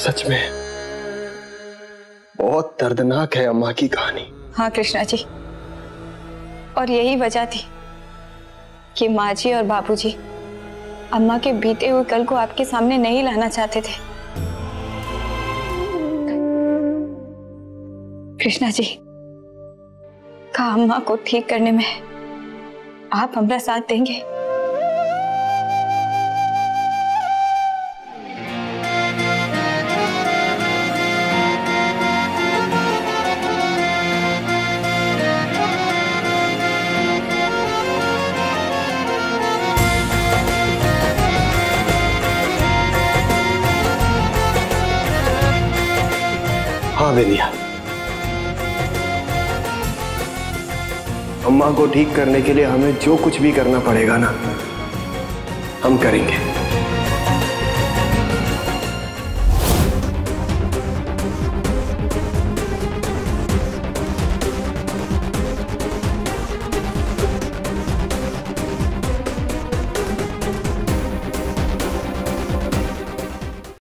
सच में। बहुत दर्दनाक है अम्मा की कहानी। हाँ कृष्णा जी। और यही वजह थी कि माँ जी और बाबूजी अम्मा के बीते हुए कल को आपके सामने नहीं लाना चाहते थे। कृष्णा जी का अम्मा को ठीक करने में आप हमारा साथ देंगे? हाँ दिया। अम्मा को ठीक करने के लिए हमें जो कुछ भी करना पड़ेगा ना, हम करेंगे।